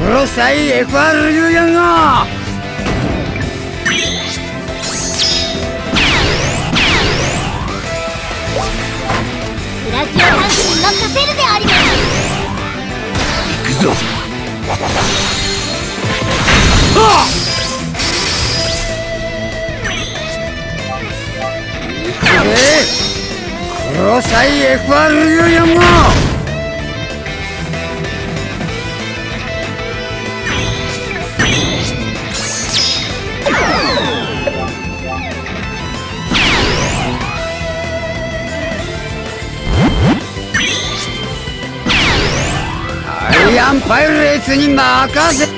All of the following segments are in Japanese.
殺さい FR やがブラキオタンクに任せるであります。行くぞ。はっ。行くぜ殺さい FR やがンパイレーツに任せ。行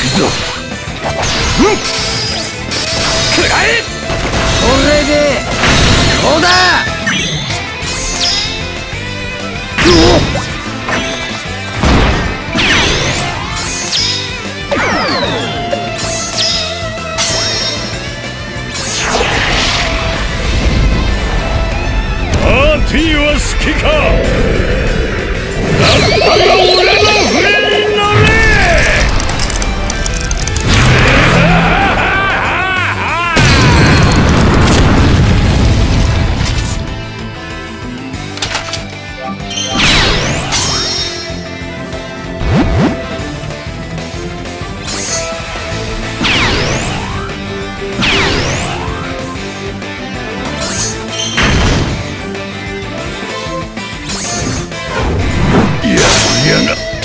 くぞ。うん食らえ。これでこうだパーティーは好きか？だったら俺だ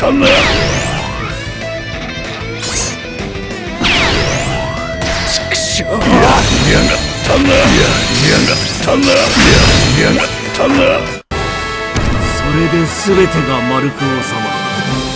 やがったな。畜生やりやがったな。やりやがったな。やりやがったな。それで全てが丸く収まる